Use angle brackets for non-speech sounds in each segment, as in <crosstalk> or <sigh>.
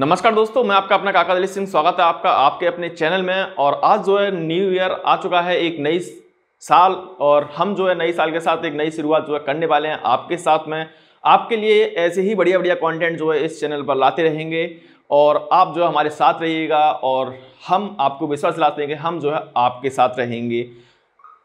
नमस्कार दोस्तों, मैं आपका अपना काका दलित सिंह, स्वागत है आपका आपके अपने चैनल में। और आज जो है न्यू ईयर आ चुका है, एक नई साल, और हम जो है, नई साल के साथ एक नई शुरुआत जो है करने वाले हैं आपके साथ में। आपके लिए ऐसे ही बढ़िया बढ़िया कंटेंट जो है इस चैनल पर लाते रहेंगे, और आप जो है हमारे साथ रहिएगा, और हम आपको विश्वास दिलाते हैं कि हम जो है आपके साथ रहेंगे।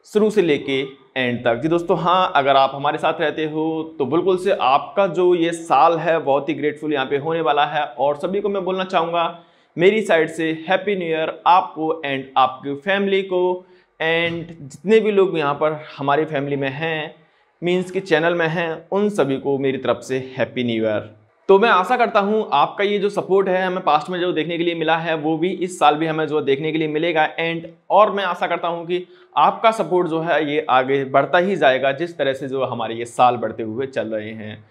शुरू से लेके एंड तक। जी दोस्तों हाँ अगर आप हमारे साथ रहते हो तो बिल्कुल से आपका जो ये साल है, बहुत ही ग्रेटफुल यहाँ पे होने वाला है। और सभी को मैं बोलना चाहूँगा, मेरी साइड से हैप्पी न्यू ईयर आपको एंड आपकी फैमिली को। एंड जितने भी लोग यहाँ पर हमारी फैमिली में हैं मीन्स के चैनल में हैं, उन सभी को मेरी तरफ़ से हैप्पी न्यू ईयर तो मैं आशा करता हूँ आपका ये जो सपोर्ट है हमें पास्ट में जो देखने के लिए मिला है, वो भी इस साल भी हमें जो देखने के लिए मिलेगा। एंड और मैं आशा करता हूँ कि आपका सपोर्ट जो है, ये आगे बढ़ता ही जाएगा, जिस तरह से जो हमारे ये साल बढ़ते हुए चल रहे हैं।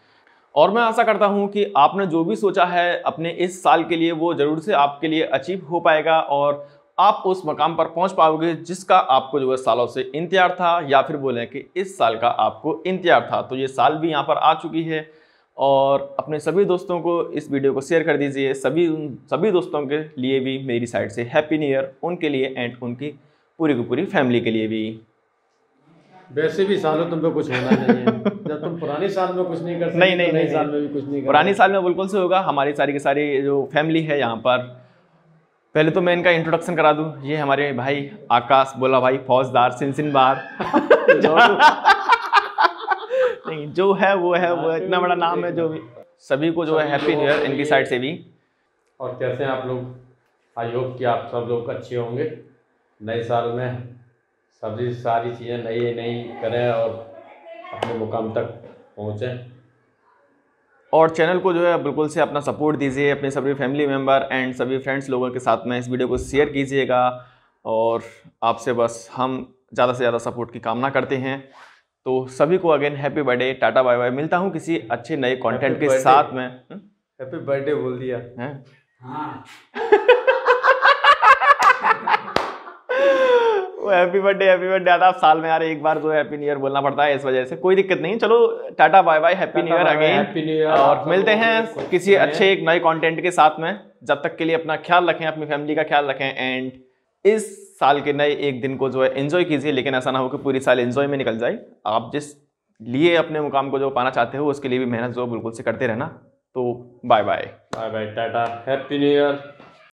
और मैं आशा करता हूँ कि आपने जो भी सोचा है, अपने इस साल के लिए वो ज़रूर से आपके लिए अचीव हो पाएगा और आप उस मकाम पर पहुँच पाओगे, जिसका आपको जो है सालों से इंतज़ार था, या फिर बोलें कि इस साल का आपको इंतज़ार था। तो ये साल भी यहाँ पर आ चुकी है। और अपने सभी दोस्तों को इस वीडियो को शेयर कर दीजिए। सभी उन सभी दोस्तों के लिए भी मेरी साइड से हैप्पी न्यू ईयर उनके लिए एंड उनकी पूरी की पूरी फैमिली के लिए भी। वैसे भी सालों तुम पे कुछ होना नहीं है। जब तुम पुराने साल में कुछ नहीं कर सकते नहीं नहीं तो नहीं साल में भी कुछ नहीं पुरानी साल में बिल्कुल से होगा। हमारी सारी की सारी जो फैमिली है यहाँ पर। पहले तो मैं इनका इंट्रोडक्शन करा दूँ। ये हमारे भाई आकाश बोला भाई फौजदार सिनसिन बार। <laughs> नहीं जो है वो है वो इतना बड़ा नाम है जो भी। सभी को जो है हैप्पी न्यू ईयर इनकी साइड से भी। और कैसे हैं आप लोग आई होप कि आप सब लोग अच्छे होंगे। नए साल में सभी सारी चीज़ें नई नई करें और अपने मुकाम तक पहुँचें। और चैनल को जो है बिल्कुल से अपना सपोर्ट दीजिए अपने सभी फैमिली मेंबर एंड सभी फ्रेंड्स लोगों के साथ में इस वीडियो को शेयर कीजिएगा। और आपसे बस हम ज़्यादा से ज़्यादा सपोर्ट की कामना करते हैं। तो सभी को again happy birthday tata bye bye मिलता हूँ किसी अच्छे नए कंटेंट के साथ में। हम्म? हैप्पी बर्थडे बोल दिया। हैं? वो हैप्पी बर्थडे हैप्पी बर्थडे आता है साल में यार एक बार जो हैप्पी न्यू ईयर बोलना पड़ता है इस वजह से। कोई दिक्कत नहीं। चलो tata bye bye happy new year again और मिलते हैं किसी अच्छे एक नए कंटेंट के साथ में। जब तक के लिए अपना ख्याल रखें अपनी फैमिली का ख्याल रखें। एंड इस साल के नए एक दिन को जो है एंजॉय कीजिए, लेकिन ऐसा ना हो कि पूरी साल एंजॉय में निकल जाए। आप जिस लिए अपने मुकाम को जो पाना चाहते हो, उसके लिए भी मेहनत जो बिल्कुल से करते रहना। तो bye bye bye bye tata happy new year